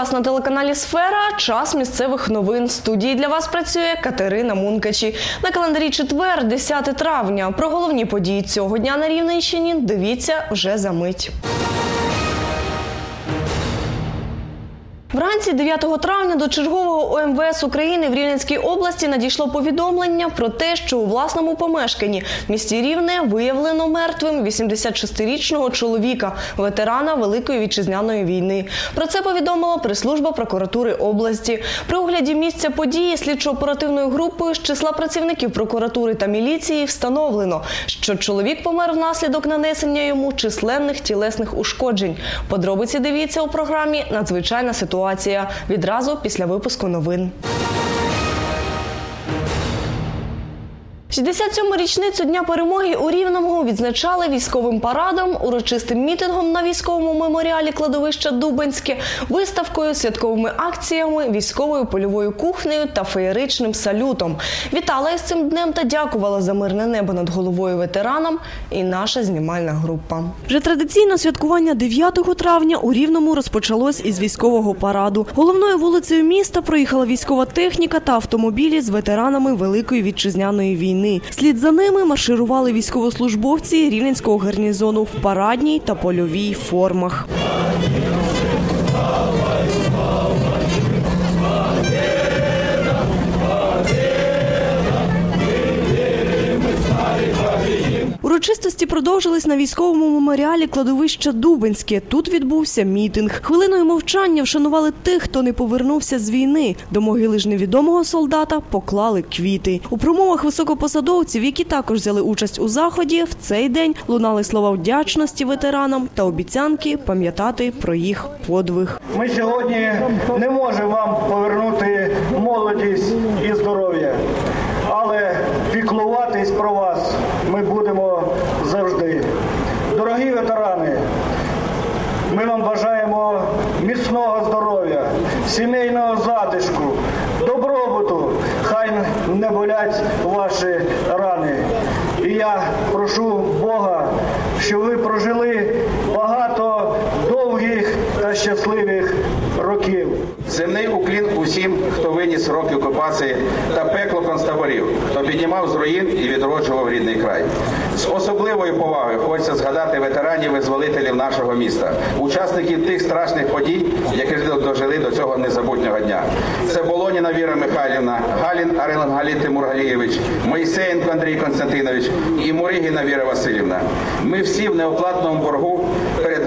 Вас на телеканалі Сфера. Час місцевих новин. Студії для вас працює Катерина Мункачі. На календарі четвер, 10 травня. Про головні події цього дня на Рівненщині дивіться вже за мить. Вранці 9 травня до чергового ОМВС України в Рівненській області надійшло повідомлення про те, що у власному помешканні в місті Рівне виявлено мертвим 86-річного чоловіка, ветерана Великої вітчизняної війни. Про це повідомила прес-служба прокуратури області. При огляді місця події слідчо-оперативною групою з числа працівників прокуратури та міліції встановлено, що чоловік помер внаслідок нанесення йому численних тілесних ушкоджень. Подробиці дивіться у програмі Надзвичайна ситуація відразу після випуску новин. 67-му річницю Дня перемоги у Рівному відзначали військовим парадом, урочистим мітингом на військовому меморіалі кладовища Дубенське, виставкою, святковими акціями, військовою польовою кухнею та феєричним салютом. Вітала із цим днем та дякувала за мирне небо над головою ветеранам і наша знімальна група. Вже традиційно святкування 9 травня у Рівному розпочалось із військового параду. Головною вулицею міста проїхала військова техніка та автомобілі з ветеранами Великої вітчизняної війни. Слід за ними марширували військовослужбовці рівненського гарнізону в парадній та польовій формах. Урочистості продовжились на військовому меморіалі кладовища Дубенське. Тут відбувся мітинг. Хвилиною мовчання вшанували тих, хто не повернувся з війни. До могили ж невідомого солдата поклали квіти. У промовах високопосадовців, які також взяли участь у заході, в цей день лунали слова вдячності ветеранам та обіцянки пам'ятати про їх подвиг. Ми сьогодні не можемо вам повернути молодість і здоров'я, але піклуватись про вас ми будемо завжди. Дорогі ветерани, ми вам бажаємо міцного здоров'я, сімейного затишку, добробуту. Хай не болять ваші рани. І я прошу Бога, щоб ви прожили багато довгих та щасливих років. Земний уклін усім, хто виніс роки окупації та пекло концтаборів, хто піднімав з руїн і відроджував рідний край. З особливою повагою хочеться згадати ветеранів-визволителів нашого міста, учасників тих страшних подій, які дожили до цього незабутнього дня. Це Болоніна Віра Михайлівна, Галін Арилан Галін Тимургалієвич, Моїсеєнко Андрій Константинович і Муригіна Віра Васильівна. Ми всі в неоплатному боргу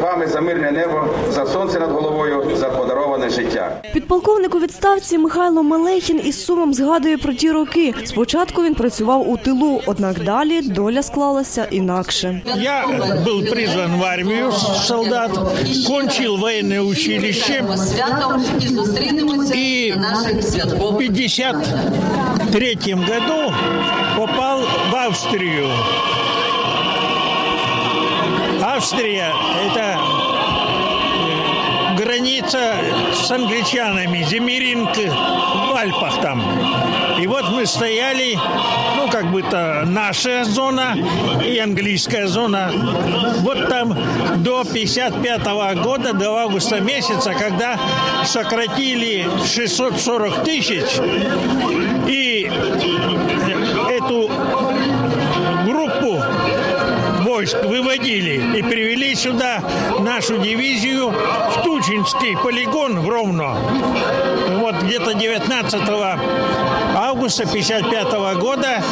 вами за мирне небо, за сонце над головою, за подароване життя. Підполковник у відставці Михайло Мелехін із сумом згадує про ті роки. Спочатку він працював у тилу, однак далі доля склалася інакше. Я был призван в армию солдат, кончил военное училище і в святкових 53 году попал в Австрию. Австрия – это э, граница с англичанами, Земеринг в Альпах там. И вот мы стояли, ну, как бы то наша зона и английская зона. Вот там до 55 года, до августа месяца, когда сократили 640 тысяч, и эту войск выводили и привели сюда нашу дивизию в Тучинский полигон в Ровно. Вот где-то 19 августа 55 года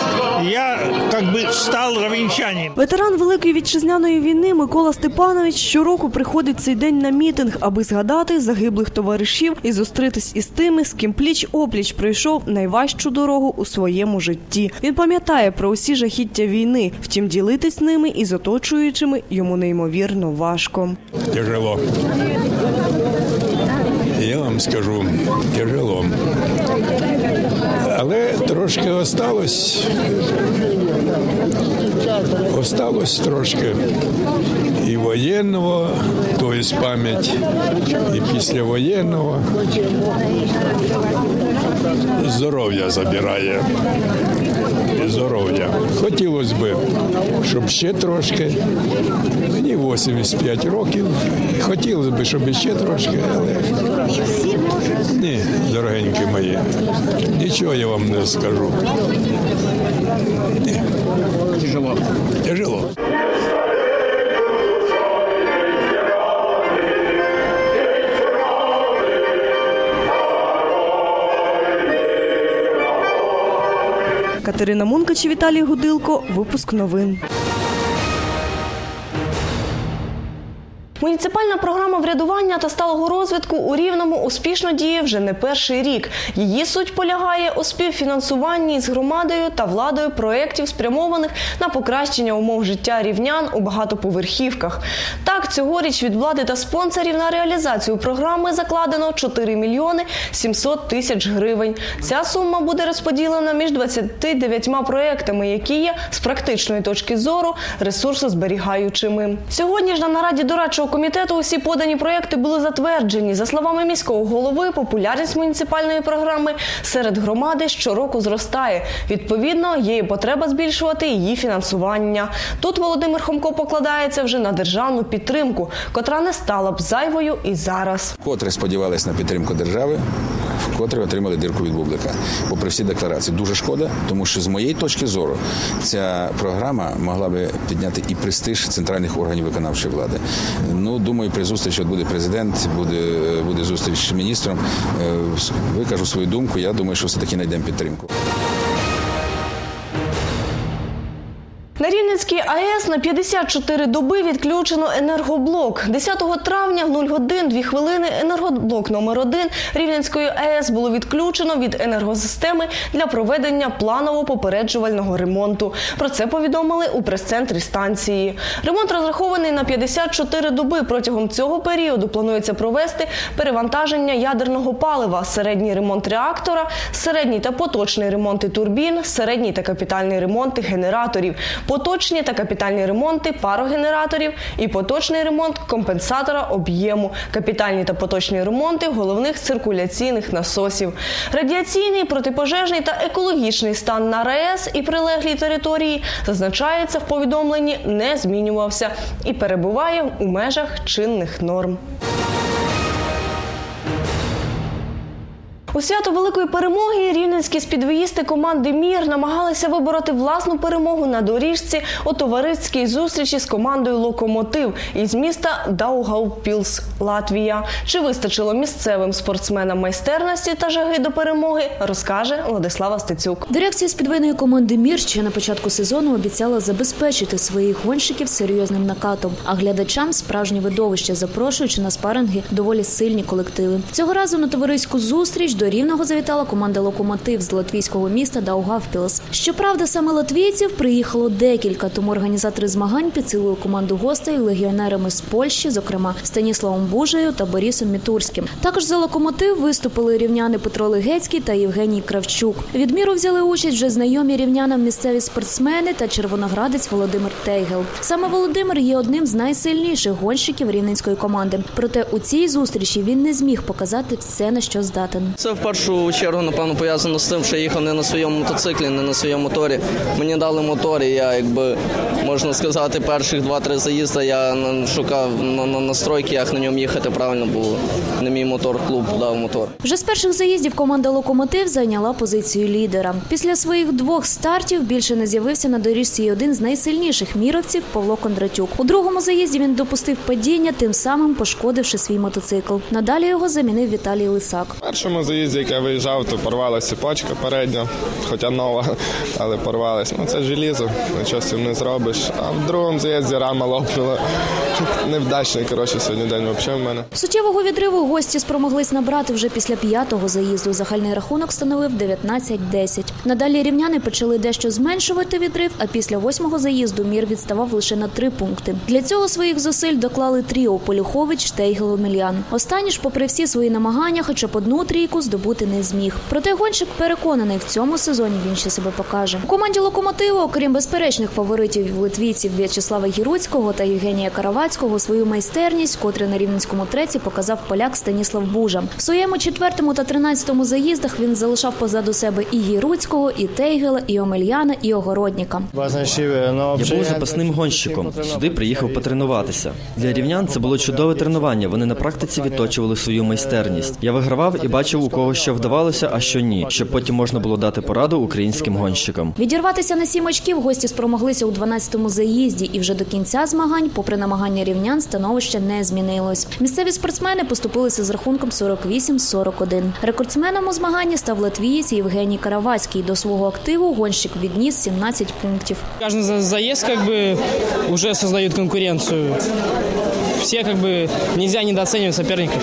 я как бы стал ровенчанин. Ветеран Великої вітчизняної війни Микола Степанович щороку приходить цей день на мітинг, аби згадати загиблих товаришів і зустрітись із тими, з ким пліч опліч пройшов найважчу дорогу у своєму житті. Він пам'ятає про усі жахіття війни, втім ділитись ними із оточуючими йому неймовірно важко. Тяжело. Я вам скажу, тяжело. Але трошки осталось. Осталось трошки і воєнного, тобто пам'ять, і післявоєнного. Здоров'я забирає. Здоров'я. Хотілося б, щоб ще трошки. Мені 85 років. Хотілося б, щоб ще трошки, але ні, дорогенькі мої, нічого я вам не скажу. Катерина Мункач і Віталій Гудилко. Випуск новин. Муніципальна програма врядування та сталого розвитку у Рівному успішно діє вже не перший рік. Її суть полягає у співфінансуванні з громадою та владою проєктів, спрямованих на покращення умов життя рівнян у багатоповерхівках. Так, цьогоріч від влади та спонсорів на реалізацію програми закладено 4 мільйони 700 тисяч гривень. Ця сума буде розподілена між 29 проєктами, які є з практичної точки зору ресурсозберігаючими. Сьогодні ж на нараді дорадчого комітету усі подані проєкти були затверджені. За словами міського голови, популярність муніципальної програми серед громади щороку зростає. Відповідно, є і потреба збільшувати її фінансування. Тут Володимир Хомко покладається вже на державну підтримку, котра не стала б зайвою і зараз. Вкотре сподівалися на підтримку держави, вкотре отримали дирку від бублика. Попри всі декларації, дуже шкода, тому що з моєї точки зору ця програма могла би підняти і престиж центральних органів виконавчої влади. Ну думаю, при зустрічі от буде президент, буде, буде зустріч з міністром. Е, Викажу свою думку. Я думаю, що все таки знайдемо підтримку. На Рівненській АЕС на 54 доби відключено енергоблок. 10 травня в 0 годин 2 хвилини енергоблок номер 1 Рівненської АЕС було відключено від енергосистеми для проведення планово-попереджувального ремонту. Про це повідомили у прес-центрі станції. Ремонт розрахований на 54 доби. Протягом цього періоду планується провести перевантаження ядерного палива, середній ремонт реактора, середній та поточний ремонти турбін, середній та капітальний ремонти генераторів, поточні та капітальні ремонти парогенераторів і поточний ремонт компенсатора об'єму, капітальні та поточні ремонти головних циркуляційних насосів. Радіаційний, протипожежний та екологічний стан на РАЕС і прилеглій території зазначається в повідомленні, не змінювався і перебуває у межах чинних норм. У свято великої перемоги рівненські спідвоїсти команди Мір намагалися вибороти власну перемогу на доріжці у товариській зустрічі з командою Локомотив із міста Даугавпілс, Латвія. Чи вистачило місцевим спортсменам майстерності та жаги до перемоги, розкаже Владислава Стецюк. Дирекція спідвейної команди Мір ще на початку сезону обіцяла забезпечити своїх гонщиків серйозним накатом, а глядачам справжнє видовище, запрошуючи на спаринги доволі сильні колективи. Цього разу на товариську зустріч до рівного завітала команда Локомотив з латвійського міста Даугавпілс. Щоправда, саме латвійців приїхало декілька, тому організатори змагань підсилили команду гостей легіонерами з Польщі, зокрема Станіславом Бужею та Борисом Мітурським. Також за локомотив виступили рівняни Петро Легецький та Євгеній Кравчук. Від міру взяли участь вже знайомі рівнянам місцеві спортсмени та червоноградець Володимир Тейгел. Саме Володимир є одним з найсильніших гонщиків рівненської команди. Проте у цій зустрічі він не зміг показати все, на що здатен. В першу чергу, напевно, пов'язано з тим, що я їхав не на своєму мотоциклі, не на своєму моторі. Мені дали мотор, і я, якби можна сказати, перших два-три заїзди я шукав на, на настройки, як на ньому їхати правильно, бо не мій мотор, клуб дав мотор. Вже з перших заїздів команда Локомотив зайняла позицію лідера. Після своїх двох стартів більше не з'явився на доріжці і один з найсильніших міровців Павло Кондратюк. У другому заїзді він допустив падіння, тим самим пошкодивши свій мотоцикл. Надалі його замінив Віталій Лисак. Першому заїзді, як я виїжджав, то порвалася цепочка передня, хоча нова, але порвалась. Ну це желізо, нічого з цим не зробиш. А в другому заїзді рама лопнула. Невдачний, коротше, сьогодні день взагалі в мене. Суттєвого відриву гості спромоглись набрати вже після п'ятого заїзду. Загальний рахунок становив 19-10. Надалі рівняни почали дещо зменшувати відрив, а після восьмого заїзду мір відставав лише на три пункти. Для цього своїх зусиль доклали тріо Полюхович, Тейгел, Омельян. Останні ж, попри всі свої намагання, хоча б одну трійку здобути не зміг. Проте гонщик переконаний, в цьому сезоні він ще себе покаже. У команді локомотиву, окрім безперечних фаворитів литвійців В'ячеслава Гіруцького та Євгенія Каравацького, свою майстерність, котру на рівненському треці показав поляк Станіслав Бужа. В своєму четвертому та тринадцятому заїздах він залишав позаду себе і Гіруцького, і Тейгела, і Омельяна, і Огородніка. Я був запасним гонщиком. Сюди приїхав потренуватися. Для рівнян це було чудове тренування. Вони на практиці відточували свою майстерність. Я вигравав і бачив, у кого що вдавалося, а що ні, щоб потім можна було дати пораду українським гонщикам. Відірватися на сім очків гості спромоглися у 12-му заїзді, і вже до кінця змагань, попри намагання рівнян, становище не змінилось. Місцеві спортсмени поступилися з рахунком 48-41. Рекордсменом у змаганні став латвієць Євгеній Каравацький. До свого активу гонщик відніс 17 пунктів. Каждый за- заезд как бы уже создает конкуренцию. Все как бы нельзя недооценивать соперников.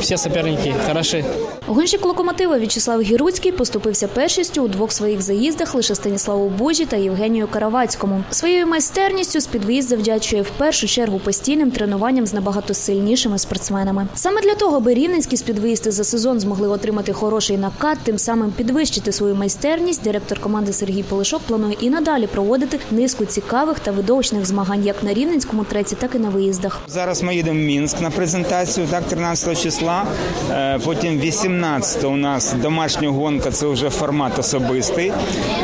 Все соперники хороши. Гонщик локомотива В'ячеслав Гіруцький поступився першістю у двох своїх заїздах лише Станіславу Бужі та Євгенію Каравацькому. Своєю майстерністю спідвиїзд завдячує в першу чергу постійним тренуванням з набагато сильнішими спортсменами. Саме для того, аби рівненські спідвиїсти за сезон змогли отримати хороший накат, тим самим підвищити свою майстерність. Директор команди Сергій Полишок планує і надалі проводити низку цікавих та видовищних змагань як на рівненському треці, так і на виїздах. Зараз ми їдемо в Мінськ на презентацію, так, 13 числа. Е, Потім 18 у нас домашня гонка, це вже формат особистий.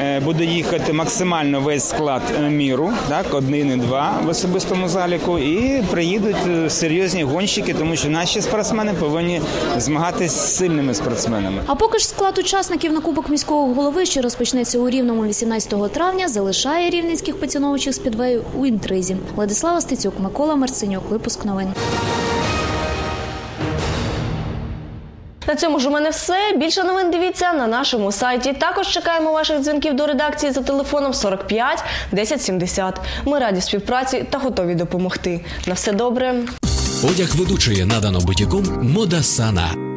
Е, Буде їхати максимально весь склад міру, так, один і два в особистому заліку. І приїдуть е, серйозні гонщики, тому що наші спортсмени повинні змагатися з сильними спортсменами. А поки ж склад учасників на Кубок міського голови, що розпочнеться у Рівному 18 травня, залишає рівненських поціновувачів спідвею у інтризі. Владислава Стецюк, Микола Марценюк. Випуск новин. На цьому ж у мене все. Більше новин дивіться на нашому сайті. Також чекаємо ваших дзвінків до редакції за телефоном 45 10 70. Ми раді співпраці та готові допомогти. На все добре. Одяг ведучої надано бутіком Мода Сана.